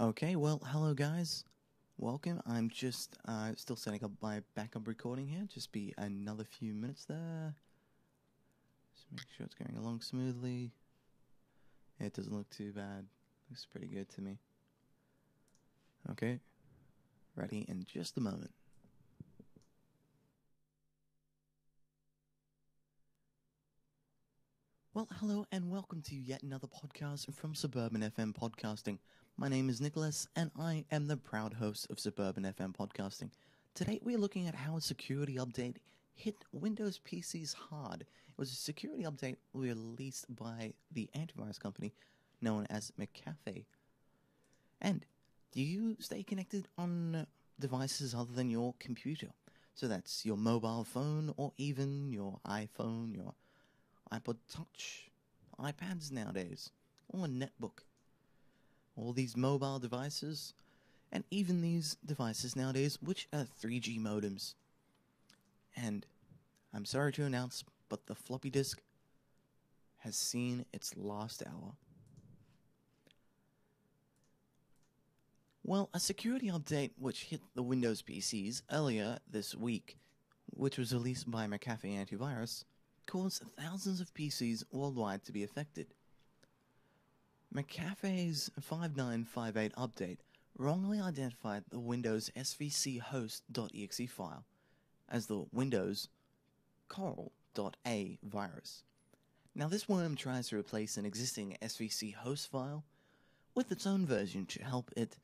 Okay, well, hello guys. Welcome. I'm just uh, still setting up my backup recording here. Just be another few minutes there. Just make sure it's going along smoothly. It doesn't look too bad. Looks pretty good to me. Okay. Ready in just a moment. Well, hello and welcome to yet another podcast from Suburban FM Podcasting. My name is Nicholas and I am the proud host of Suburban FM Podcasting. Today we're looking at how a security update hit Windows PCs hard. It was a security update released by the antivirus company known as McAfee. And do you stay connected on devices other than your computer? So that's your mobile phone or even your iPhone, your iPod Touch, iPads nowadays, or a netbook. All these mobile devices, and even these devices nowadays, which are 3G modems. And I'm sorry to announce, but the floppy disk has seen its last hour. Well, a security update which hit the Windows PCs earlier this week, which was released by McAfee Antivirus, caused thousands of PCs worldwide to be affected. McAfee's 5958 update wrongly identified the Windows SVC host.exe file as the Windows coral.a virus. Now, this worm tries to replace an existing SVC host file with its own version to help it,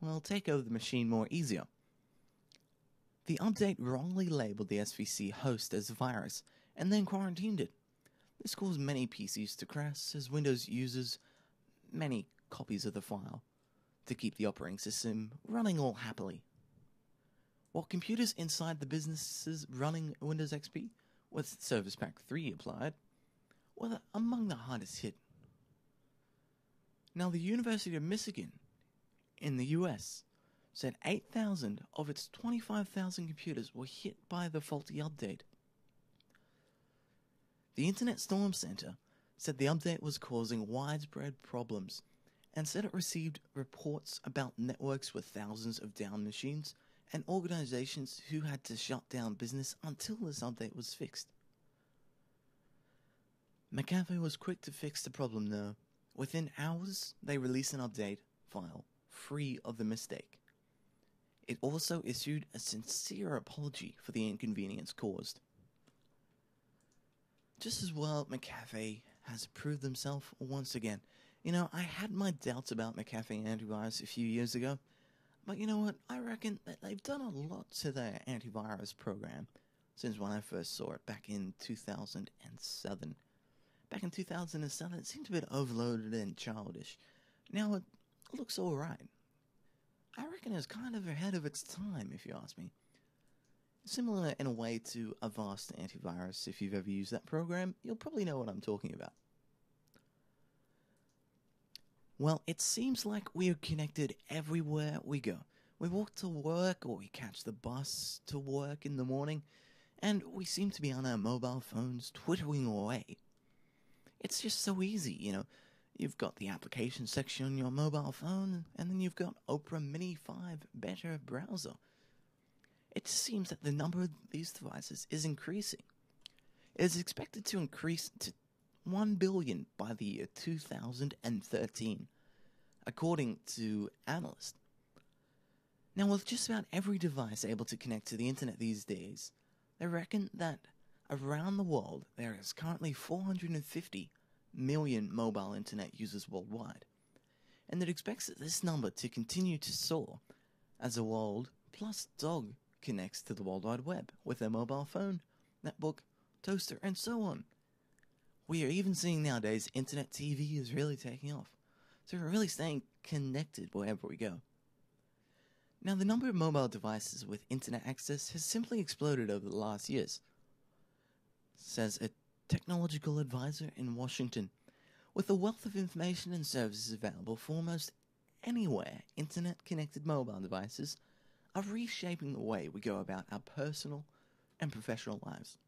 well, take over the machine more easier. The update wrongly labeled the SVC host as virus and then quarantined it. This caused many PCs to crash as Windows uses many copies of the file to keep the operating system running all happily. While computers inside the businesses running Windows XP with Service Pack 3 applied were among the hardest hit. Now, the University of Michigan in the US said 8,000 of its 25,000 computers were hit by the faulty update. The Internet Storm Center said the update was causing widespread problems and said it received reports about networks with thousands of down machines and organizations who had to shut down business until this update was fixed. McAfee was quick to fix the problem though. Within hours, they released an update file free of the mistake. It also issued a sincere apology for the inconvenience caused. Just as well, McAfee has proved himself once again. You know, I had my doubts about McAfee antivirus a few years ago, but you know what? I reckon that they've done a lot to their antivirus program since when I first saw it back in 2007. Back in 2007, it seemed a bit overloaded and childish. Now it looks alright. I reckon it's kind of ahead of its time, if you ask me. Similar in a way to Avast Antivirus, if you've ever used that program, you'll probably know what I'm talking about. Well, it seems like we are connected everywhere we go. We walk to work or we catch the bus to work in the morning, and we seem to be on our mobile phones twittering away. It's just so easy, you know. You've got the application section on your mobile phone, and then you've got Opera Mini 5 Beta browser. It seems that the number of these devices is increasing. It is expected to increase to 1 billion by the year 2013, according to analysts. Now, with just about every device able to connect to the internet these days, they reckon that around the world there is currently 450 million mobile internet users worldwide, and it expects this number to continue to soar as the world plus dog connects to the World Wide Web with their mobile phone, netbook, toaster, and so on. We are even seeing nowadays internet TV is really taking off. So we're really staying connected wherever we go. Now, the number of mobile devices with internet access has simply exploded over the last years, says a technological advisor in Washington. With a wealth of information and services available for almost anywhere, internet connected mobile devices are reshaping the way we go about our personal and professional lives.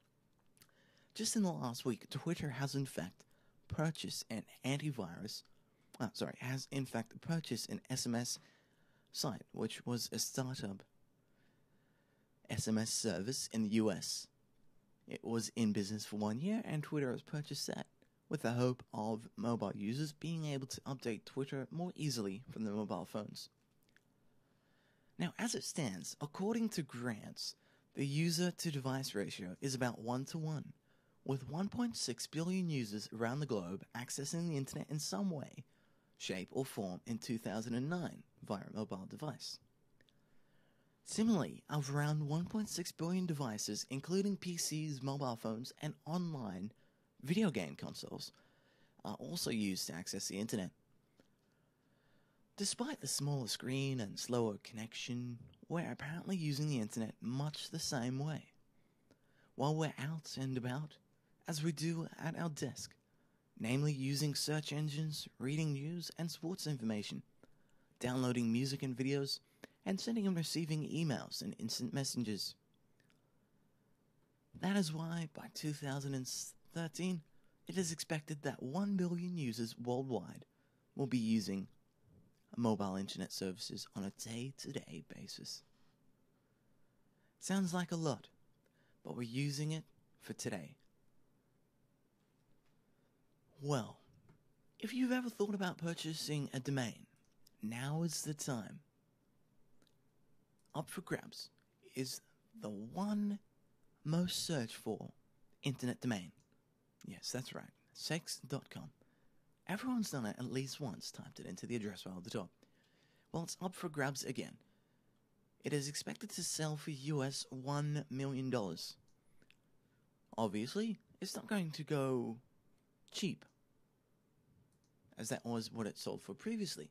Just in the last week, Twitter has in fact purchased an antivirus uh, sorry, has in fact purchased an SMS site, which was a startup SMS service in the US. It was in business for one year, and Twitter has purchased that with the hope of mobile users being able to update Twitter more easily from their mobile phones. Now, as it stands, according to grants, the user to device ratio is about 1 to 1, with 1.6 billion users around the globe accessing the internet in some way, shape, or form in 2009 via a mobile device. Similarly, of around 1.6 billion devices, including PCs, mobile phones, and online video game consoles, are also used to access the internet. Despite the smaller screen and slower connection, we're apparently using the internet much the same way. While we're out and about, as we do at our desk, namely using search engines, reading news and sports information, downloading music and videos, and sending and receiving emails and instant messages. That is why by 2013, it is expected that 1 billion users worldwide will be using mobile internet services on a day to day basis. Sounds like a lot, but we're using it for today. Well, if you've ever thought about purchasing a domain, now is the time. Up for grabs is the one most searched for internet domain. Yes, that's right. Sex.com. Everyone's done it at least once, typed it into the address bar at the top. Well, it's up for grabs again. It is expected to sell for US $1 million. Obviously, it's not going to go cheap, as that was what it sold for previously.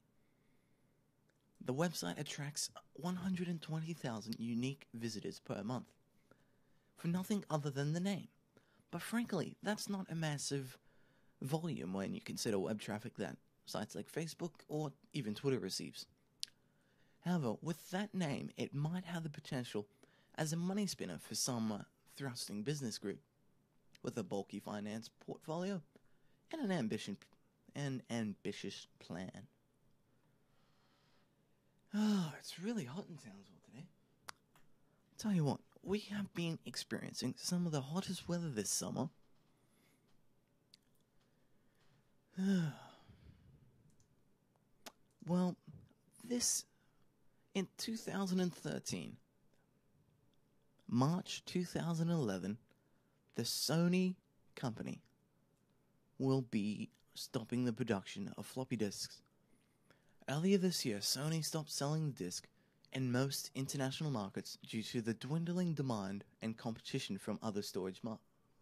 The website attracts 120,000 unique visitors per month for nothing other than the name. But frankly, that's not a massive volume when you consider web traffic that sites like Facebook or even Twitter receives. However, with that name, it might have the potential as a money spinner for some thrusting business group with a bulky finance portfolio and an ambition an ambitious plan. Oh, it's really hot in Townsville today. Tell you what, we have been experiencing some of the hottest weather this summer. well, this in 2013, March 2011, the Sony company will be stopping the production of floppy disks. Earlier this year, Sony stopped selling the disc in most international markets due to the dwindling demand and competition from other storage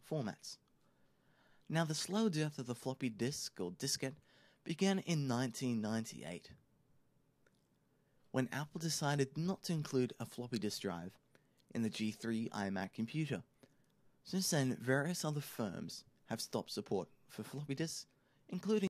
formats. Now, the slow death of the floppy disk or diskette began in 1998 when Apple decided not to include a floppy disk drive in the G3 iMac computer. Since then, various other firms have stopped support for floppy disks, including